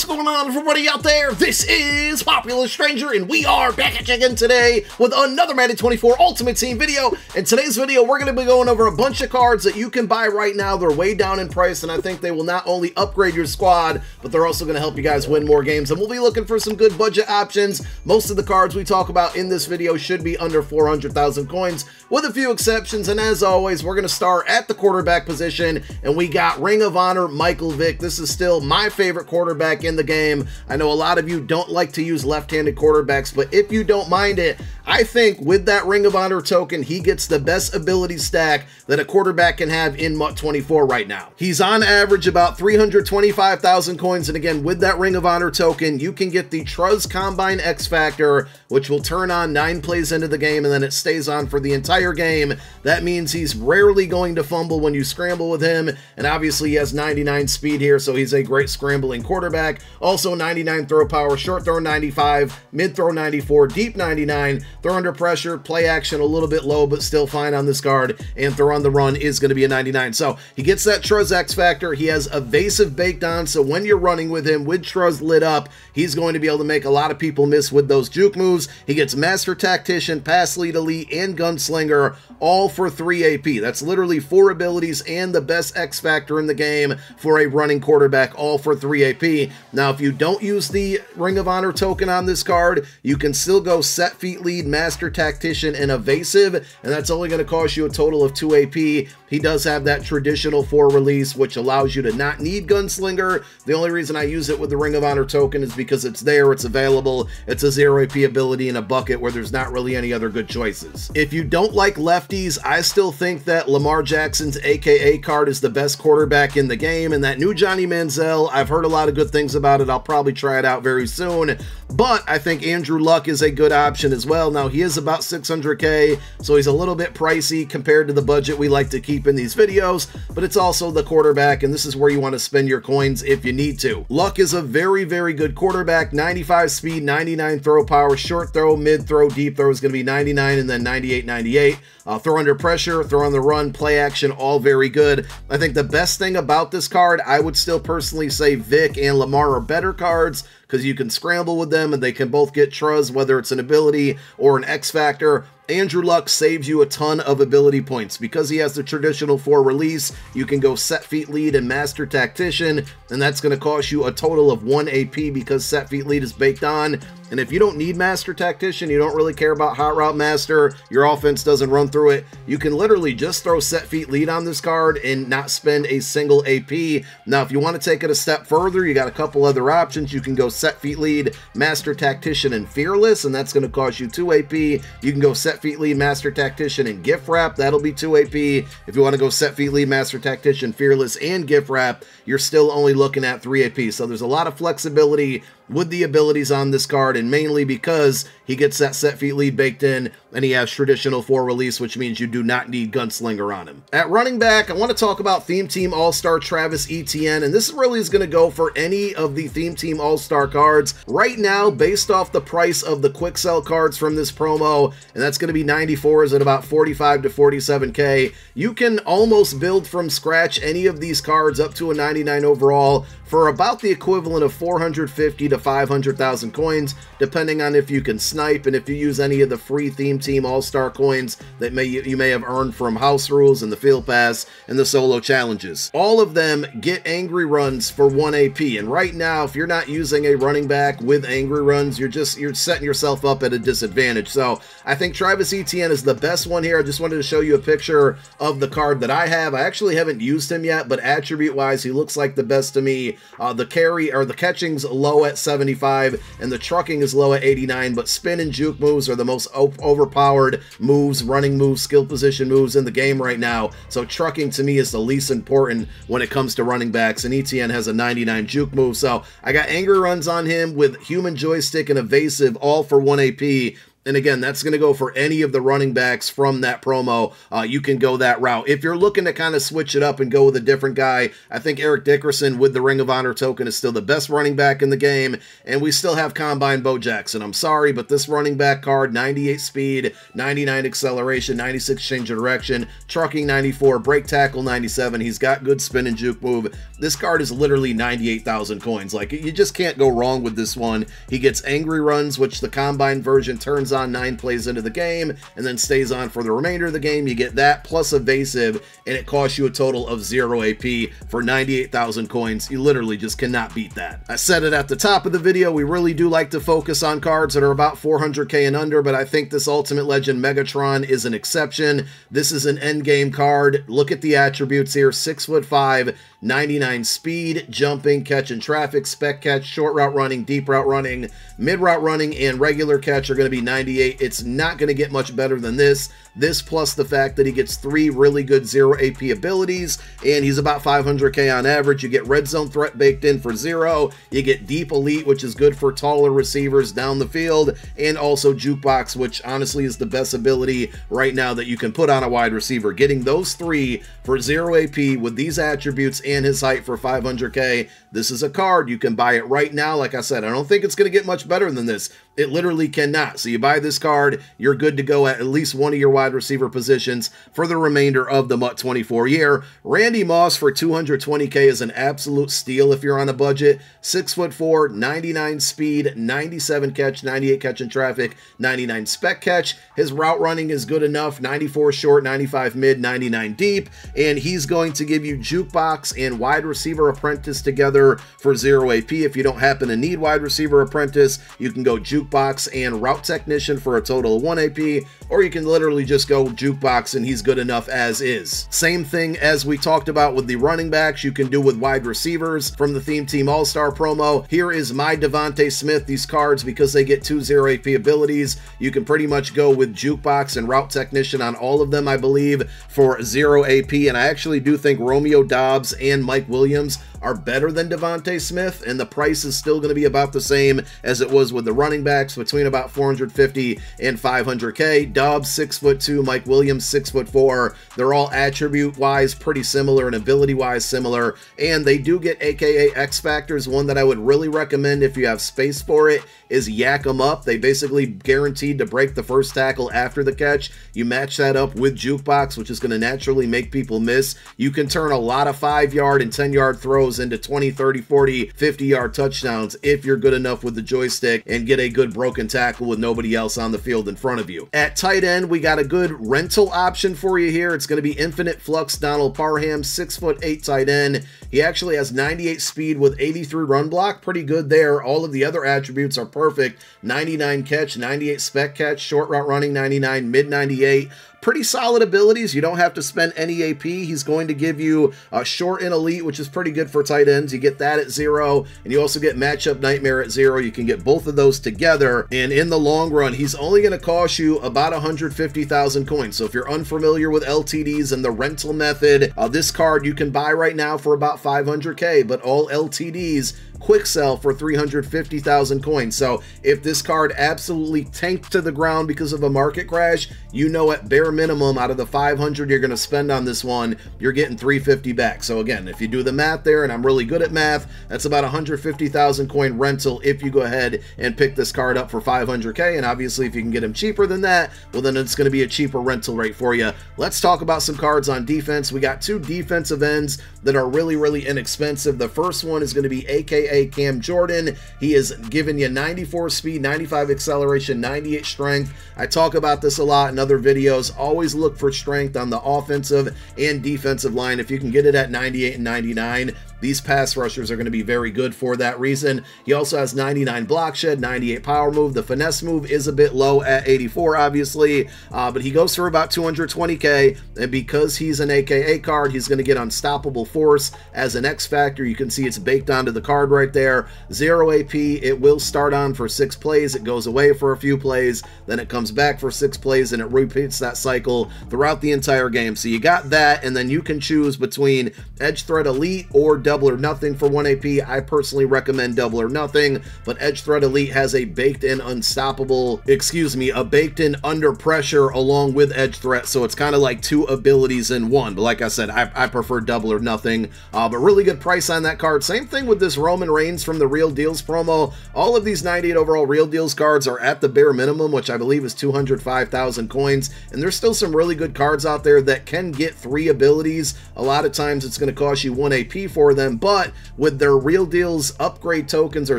What's going on, everybody out there? This is Popular Stranger, and we are back at you again today with another Madden 24 Ultimate Team video. In today's video, we're going to be going over a bunch of cards that you can buy right now. They're way down in price, and I think they will not only upgrade your squad, but they're also going to help you guys win more games. And we'll be looking for some good budget options. Most of the cards we talk about in this video should be under 400,000 coins, with a few exceptions. And as always, we're going to start at the quarterback position, and we got Ring of Honor Michael Vick. This is still my favorite quarterback the game. I know a lot of you don't like to use left-handed quarterbacks, but if you don't mind it, I think with that Ring of Honor token, he gets the best ability stack that a quarterback can have in MUT 24 right now. He's on average about 325,000 coins, and again, with that Ring of Honor token, you can get the Truzz Combine X Factor, which will turn on nine plays into the game, and then it stays on for the entire game. That means he's rarely going to fumble when you scramble with him, and obviously he has 99 speed here, so he's a great scrambling quarterback. Also 99 throw power, short throw 95, mid throw 94, deep 99, throw under pressure, play action a little bit low, but still fine on this guard, and throw on the run is going to be a 99. So he gets that Truzz X factor. He has evasive baked on, so when you're running with him with Truzz lit up, he's going to be able to make a lot of people miss with those juke moves. He gets Master Tactician, Pass Lead Elite, and Gunslinger, all for 3 AP. That's literally four abilities and the best X factor in the game for a running quarterback, all for 3 AP. Now, if you don't use the Ring of Honor token on this card, you can still go Set Feet Lead, Master Tactician, and Evasive, and that's only going to cost you a total of 2 AP. He does have that traditional 4 release, which allows you to not need Gunslinger. The only reason I use it with the Ring of Honor token is because it's there, it's available, it's a 0 AP ability in a bucket where there's not really any other good choices. If you don't like lefties, I still think that Lamar Jackson's AKA card is the best quarterback in the game, and that new Johnny Manziel, I've heard a lot of good things about it. I'll probably try it out very soon. But I think Andrew Luck is a good option as well. Now, he is about 600k, so he's a little bit pricey compared to the budget we like to keep in these videos, but it's also the quarterback, and this is where you want to spend your coins if you need to. Luck is a very, very good quarterback. 95 speed, 99 throw power, short throw, mid throw, deep throw is going to be 99 and then 98, 98. Uh, throw under pressure, throw on the run, play action, all very good. I think the best thing about this card, I would still personally say Vick and Lamar are better cards because you can scramble with them and they can both get Truzz, whether it's an ability or an X Factor. Andrew Luck saves you a ton of ability points. Because he has the traditional 4 release, you can go Set Feet Lead and Master Tactician, and that's going to cost you a total of 1 AP because Set Feet Lead is baked on. And if you don't need Master Tactician, you don't really care about Hot Route Master, your offense doesn't run through it, you can literally just throw Set Feet Lead on this card and not spend a single AP. Now, if you want to take it a step further, you got a couple other options. You can go Set Feet Lead, Master Tactician, and Fearless, and that's going to cost you 2 AP. You can go Set Feet Lead, Master Tactician, and Gift Wrap. That'll be 2 AP. If you want to go Set Feet Lead, Master Tactician, Fearless, and Gift Wrap, you're still only looking at 3 AP. So there's a lot of flexibility with the abilities on this card, and mainly because he gets that set feet lead baked in, and he has traditional 4 release, which means you do not need Gunslinger on him. At running back, I want to talk about Theme Team All-Star Travis Etienne, and this really is going to go for any of the Theme Team All-Star cards. Right now, based off the price of the quick sell cards from this promo, and that's going to be 94s at about 45 to 47k, you can almost build from scratch any of these cards up to a 99 overall for about the equivalent of 450 to 500,000 coins, depending on if you can snipe and if you use any of the free Theme Team All-Star coins that may you may have earned from House Rules and the Field Pass and the Solo Challenges. All of them get Angry Runs for 1 AP, and right now, if you're not using a running back with Angry Runs, you're just you're setting yourself up at a disadvantage. So I think Travis Etienne is the best one here. I just wanted to show you a picture of the card that I have. I actually haven't used him yet, but attribute-wise, he looks like the best to me uh, the carry or the catching's low at 75 and the trucking is low at 89, but spin and juke moves are the most overpowered moves, running moves, skill position moves in the game right now. So trucking to me is the least important when it comes to running backs, and Etienne has a 99 juke move. So I got angry runs on him with human joystick and evasive all for 1 AP And again, that's going to go for any of the running backs from that promo. Uh, you can go that route. If you're looking to kind of switch it up and go with a different guy, I think Eric Dickerson with the Ring of Honor token is still the best running back in the game. And we still have Combine Bo Jackson. I'm sorry, but this running back card 98 speed, 99 acceleration, 96 change of direction, trucking 94, break tackle 97. He's got good spin and juke move. This card is literally 98,000 coins. Like, you just can't go wrong with this one. He gets angry runs, which the Combine version turns on nine plays into the game and then stays on for the remainder of the game. You get that plus evasive, and it costs you a total of zero AP for 98,000 coins. You literally just cannot beat that. I said it at the top of the video, we really do like to focus on cards that are about 400k and under, but I think this Ultimate Legend Megatron is an exception. This is an endgame card. Look at the attributes here, 6 foot 5, 99 speed, jumping, catching traffic, spec catch, short route running, deep route running, mid route running, and regular catch are going to be 98. It's not going to get much better than this. This plus the fact that he gets three really good zero AP abilities, and he's about 500k on average. You get red zone threat baked in for zero. You get deep elite, which is good for taller receivers down the field, and also jukebox, which honestly is the best ability right now that you can put on a wide receiver. Getting those three for zero AP with these attributes and his height for 500k, this is a card. You can buy it right now. Like I said, I don't think it's going to get much better than this. It literally cannot. So you buy this card, you're good to go at at least one of your wide receiver positions for the remainder of the MUT 24 year. Randy Moss for 220k is an absolute steal if you're on a budget. Six foot four, 99 speed, 97 catch, 98 catch in traffic, 99 spec catch. His route running is good enough. 94 short, 95 mid, 99 deep, and he's going to give you jukebox and wide receiver apprentice together for zero AP. If you don't happen to need wide receiver apprentice, you can go jukebox and route technician for a total of one AP, or you can literally just go jukebox and he's good enough as is. Same thing as we talked about with the running backs, you can do with wide receivers from the Theme Team All-Star promo. Here is my DeVonta Smith. These cards, because they get two zero AP abilities, you can pretty much go with jukebox and route technician on all of them, I believe, for zero AP. And I actually do think Romeo Doubs and Mike Williams are better than DeVonta Smith, and the price is still going to be about the same as it was with the running backs, between about 450 and 500k. Doubs six foot two, Mike Williams six foot four. They're all attribute wise pretty similar and ability wise similar, and they do get AKA X factors. One that I would really recommend if you have space for it is YAC them up. They basically guaranteed to break the first tackle after the catch. You match that up with jukebox, which is going to naturally make people miss. You can turn a lot of five yard and 10 yard throws into 20, 30, 40, 50 yard touchdowns if you're good enough with the joystick and get a good broken tackle with nobody else on the field in front of you. At tight end, we got a good rental option for you here. It's going to be Infinite Flux Donald Parham, six foot eight tight end. He actually has 98 speed with 83 run block. Pretty good there. All of the other attributes are perfect. 99 catch, 98 spec catch, short route running 99, mid 98 pretty solid abilities. You don't have to spend any AP. He's going to give you a short and elite, which is pretty good for tight ends. You get that at zero, and you also get matchup nightmare at zero. You can get both of those together, and in the long run, he's only going to cost you about 150,000 coins. So if you're unfamiliar with LTDs and the rental method, uh, this card you can buy right now for about 500k, but all LTDs quick sell for 350,000 coins. So if this card absolutely tanked to the ground because of a market crash, you know at bare minimum out of the 500 you're going to spend on this one, you're getting 350 back. So again, if you do the math there, and I'm really good at math, that's about 150,000 coin rental if you go ahead and pick this card up for 500k. And obviously if you can get them cheaper than that, well then it's going to be a cheaper rental rate for you. Let's talk about some cards on defense. We got two defensive ends that are really, really inexpensive. The first one is going to be AKA Cam Jordan. He is giving you 94 speed, 95 acceleration, 98 strength. I talk about this a lot in other videos. Always look for strength on the offensive and defensive line. If you can get it at 98 and 99, these pass rushers are going to be very good for that reason. He also has 99 block shed, 98 power move. The finesse move is a bit low at 84, obviously, uh, but he goes for about 220k. And because he's an AKA card, he's going to get unstoppable force as an X factor. You can see it's baked onto the card right there. Zero AP. It will start on for six plays. It goes away for a few plays. Then it comes back for six plays and it repeats that cycle throughout the entire game. So you got that, and then you can choose between Edge Threat Elite or double or nothing for 1 AP. I personally recommend double or nothing, but Edge Threat Elite has a baked in unstoppable, excuse me, a baked in under pressure along with Edge Threat, so it's kind of like two abilities in one. But like I said, I, I prefer double or nothing, uh, but really good price on that card. Same thing with this Roman Reigns from the Real Deals promo. All of these 98 overall Real Deals cards are at the bare minimum, which I believe is 205,000 coins, and there's still some really good cards out there that can get three abilities. A lot of times it's going to cost you 1 AP for them, but with their Real Deals upgrade tokens or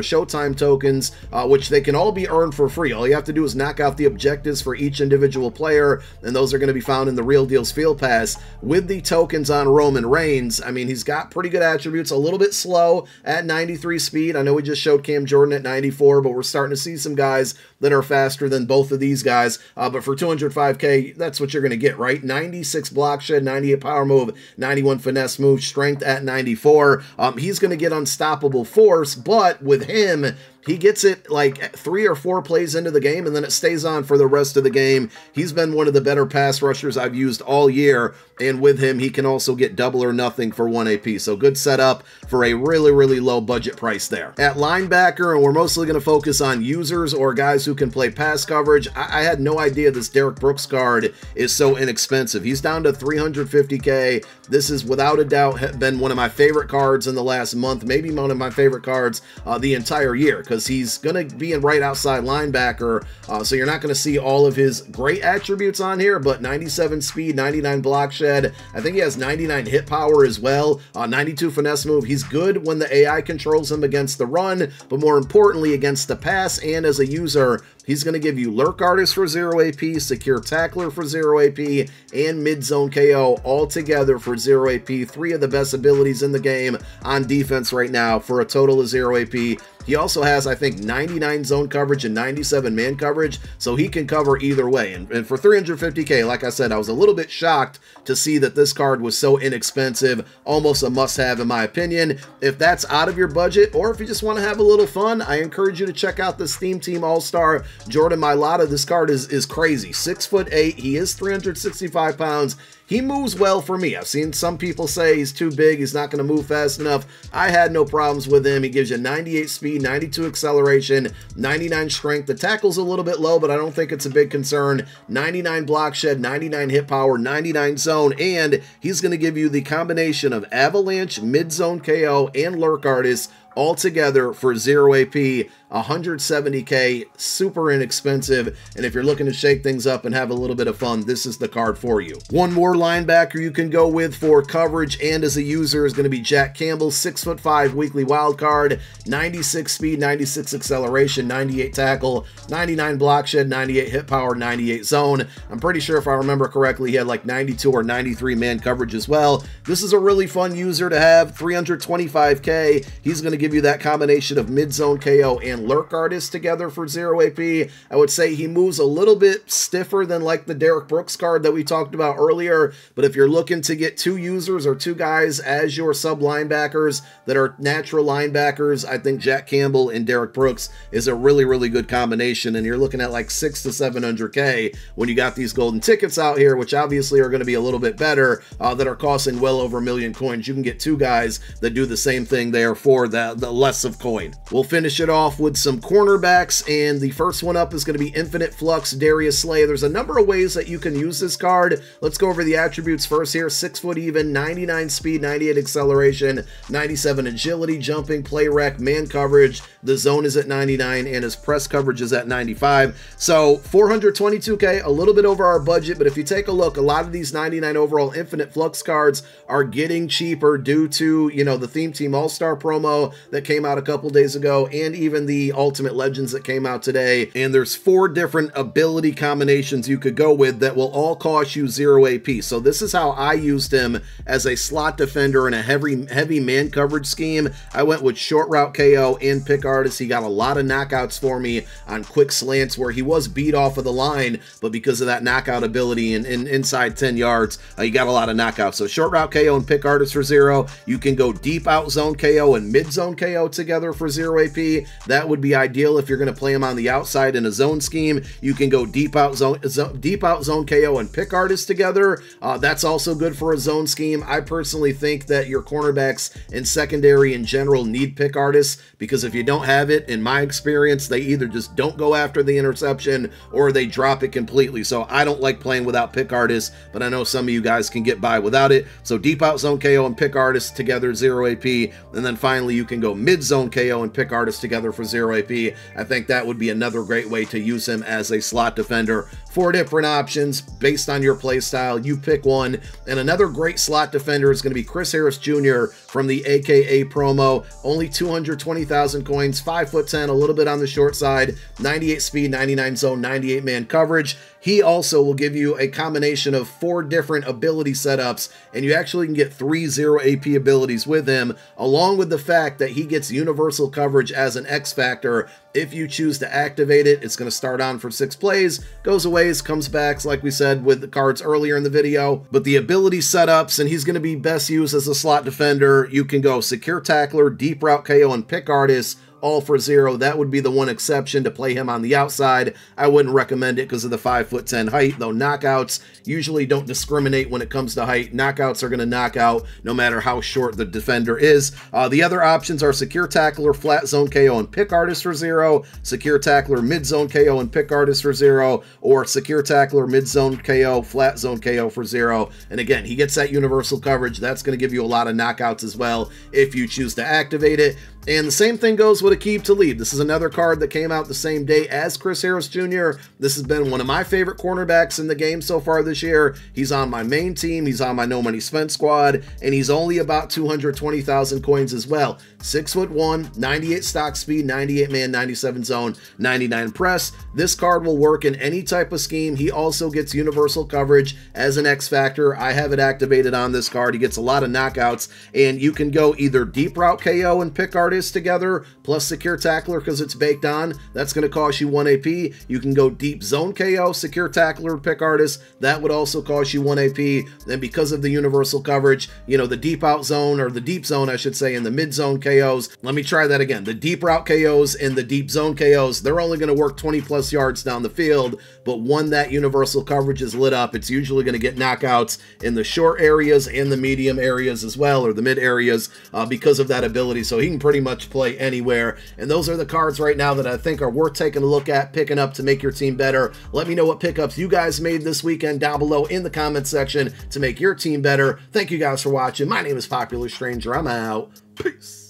Showtime tokens, uh, which they can all be earned for free. All you have to do is knock out the objectives for each individual player, and those are going to be found in the Real Deals Field Pass. With the tokens on Roman Reigns, I mean, he's got pretty good attributes, a little bit slow at 93 speed. I know we just showed Cam Jordan at 94, but we're starting to see some guys that are faster than both of these guys. Uh, but for 205k, that's what you're going to get, right? 96 block shed, 98 power move, 91 finesse move, strength at 94. Um, he's going to get unstoppable force, but with him, he gets it like three or four plays into the game, and then it stays on for the rest of the game. He's been one of the better pass rushers I've used all year, and with him, he can also get double or nothing for 1 AP. So good setup for a really, really low budget price there. At linebacker, and we're mostly going to focus on users or guys who can play pass coverage, I, I had no idea this Derrick Brooks card is so inexpensive. He's down to 350k. This is without a doubt been one of my favorite cards in the last month, maybe one of my favorite cards uh, the entire year because he's going to be in right outside linebacker. Uh, so you're not going to see all of his great attributes on here, but 97 speed, 99 block shed. I think he has 99 hit power as well, uh, 92 finesse move. He's good when the AI controls him against the run, but more importantly against the pass and as a user, He's going to give you Lurk Artist for 0 AP, Secure Tackler for 0 AP, and Mid Zone KO all together for 0 AP. Three of the best abilities in the game on defense right now for a total of 0 AP. He also has, I think, 99 zone coverage and 97 man coverage, so he can cover either way. And, and, for 350k, like I said, I was a little bit shocked to see that this card was so inexpensive, almost a must-have in my opinion. If that's out of your budget, or if you just want to have a little fun, I encourage you to check out the Theme Team All-Star Jordan Mailata. This card is, is crazy. Six foot eight, he is 365 pounds. He moves well for me. I've seen some people say he's too big, he's not going to move fast enough. I had no problems with him. He gives you 98 speed, 92 acceleration, 99 strength. The tackle's a little bit low, but I don't think it's a big concern. 99 block shed, 99 hit power, 99 zone, and he's going to give you the combination of avalanche, mid zone KO, and lurk artist all together for 0 AP 170k, super inexpensive, and if you're looking to shake things up and have a little bit of fun, this is the card for you. One more linebacker you can go with for coverage and as a user is going to be Jack Campbell, 6'5 weekly wild card, 96 speed, 96 acceleration, 98 tackle, 99 block shed, 98 hit power, 98 zone. I'm pretty sure if I remember correctly, he had like 92 or 93 man coverage as well. This is a really fun user to have, 325k. He's going to give you that combination of mid-zone KO and Lurk Artist together for 0 AP. I would say he moves a little bit stiffer than like the Derrick Brooks card that we talked about earlier, but if you're looking to get two users or two guys as your sub linebackers that are natural linebackers, I think Jack Campbell and Derrick Brooks is a really, really good combination, and you're looking at like six to 700K when you got these golden tickets out here, which obviously are going to be a little bit better, uh, that are costing well over a million coins. You can get two guys that do the same thing there for the, less of coin. We'll finish it off with some cornerbacks, and the first one up is going to be Infinite Flux Darius Slay. There's a number of ways that you can use this card. Let's go over the attributes first here. 6 foot even, 99 speed, 98 acceleration, 97 agility, jumping, play rec, man coverage. The zone is at 99, and his press coverage is at 95. So 422k, a little bit over our budget, but if you take a look, a lot of these 99 overall Infinite Flux cards are getting cheaper due to, you know, the Theme Team All-Star promo that came out a couple days ago, and even the Ultimate Legends that came out today. And there's four different ability combinations you could go with that will all cost you zero AP. So this is how I used him as a slot defender in a heavy, heavy man coverage scheme. I went with short route KO and pick artist. He got a lot of knockouts for me on quick slants where he was beat off of the line, but because of that knockout ability and, and inside 10 yards, uh, got a lot of knockouts. So short route KO and pick artist for zero. You can go deep out zone KO and mid zone zone KO together for zero AP. That would be ideal if you're going to play him on the outside in a zone scheme. You can go deep out zone, deep out zone KO and pick artists together. Uh, that's also good for a zone scheme. I personally think that your cornerbacks and secondary in general need pick artists because if you don't have it, in my experience, they either just don't go after the interception or they drop it completely. So I don't like playing without pick artists, but I know some of you guys can get by without it. So deep out zone KO and pick artists together, zero AP. And then finally, you can go mid zone KO and pick artists together for zero AP. I think that would be another great way to use him as a slot defender. Four different options based on your play style. You pick one. And another great slot defender is going to be Chris Harris Jr. from the AKA promo. Only 220,000 coins, 5 foot 10, a little bit on the short side, 98 speed, 99 zone, 98 man coverage. He also will give you a combination of four different ability setups, and you actually can get three zero AP abilities with him, along with the fact that he gets universal coverage as an X Factor. If you choose to activate it, it's going to start on for six plays, goes away, comes back, like we said with the cards earlier in the video. But the ability setups, and he's going to be best used as a slot defender. You can go secure tackler, deep route KO, and pick artist all for zero. That would be the one exception to play him on the outside. I wouldn't recommend it because of the 5 foot 10 height, though knockouts usually don't discriminate when it comes to height. Knockouts are going to knock out no matter how short the defender is. Uh, the other options are secure tackler, flat zone KO, and pick artist for zero, secure tackler, mid zone KO, and pick artist for zero, or secure tackler, mid zone KO, flat zone KO for zero. And again, he gets that universal coverage. That's going to give you a lot of knockouts as well if you choose to activate it. And the same thing goes with Aqib Talib. This is another card that came out the same day as Chris Harris Jr. This has been one of my favorite cornerbacks in the game so far this year. He's on my main team, he's on my no money spent squad, and he's only about 220,000 coins as well. Six foot one, 98 stock speed, 98 man, 97 zone, 99 press. This card will work in any type of scheme. He also gets universal coverage as an X Factor. I have it activated on this card. He gets a lot of knockouts, and you can go either deep route KO and pick art artists together, plus Secure Tackler because it's baked on. That's going to cost you 1 AP. You can go Deep Zone KO, Secure Tackler, Pick Artist. That would also cost you 1 AP. Then because of the universal coverage, you know, the Deep Out Zone, or the Deep Zone, I should say, and the Mid Zone KOs. Let me try that again. The Deep Route KOs and the Deep Zone KOs, they're only going to work 20 plus yards down the field, but when that universal coverage is lit up, it's usually going to get knockouts in the short areas and the medium areas as well, or the mid areas, uh, because of that ability. So he can pretty much play anywhere. And those are the cards right now that I think are worth taking a look at, picking up to make your team better. Let me know what pickups you guys made this weekend down below in the comments section to make your team better. Thank you guys for watching. My name is Popular Stranger. I'm out. Peace.